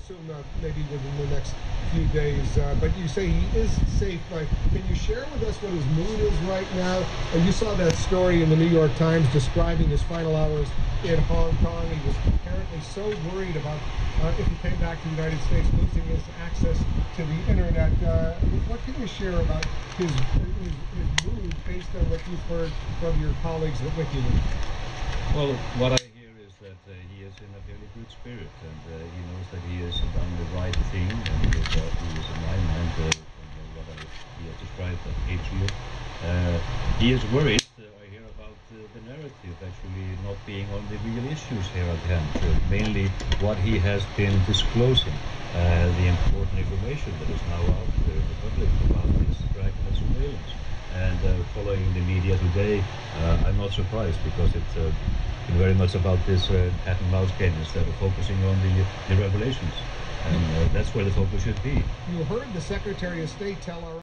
assume uh, maybe within the next few days. Uh, but you say he is safe. Uh, can you share with us what his mood is right now? And you saw that story in the New York Times describing his final hours in Hong Kong. He was apparently so worried about uh, if he came back to the United States losing his access to the internet. Uh, what can you share about his, his, his mood based on what you've heard from your colleagues at WikiLeaks? Well, what I hear is that uh, he is in a very good spirit and uh, he knows that he the right thing and he is, uh, is a man and uh, what I, has described as patriot. Uh, he is worried, uh, I hear about uh, the narrative actually not being on the real issues here at hand, uh, mainly what he has been disclosing, the important information that is now out there in the public about this Dracula surveillance. And following the media today, I'm not surprised because it's very much about this uh, cat and mouse game instead of focusing on the, the revelations. And uh, that's where the focus should be. You heard the Secretary of State tell our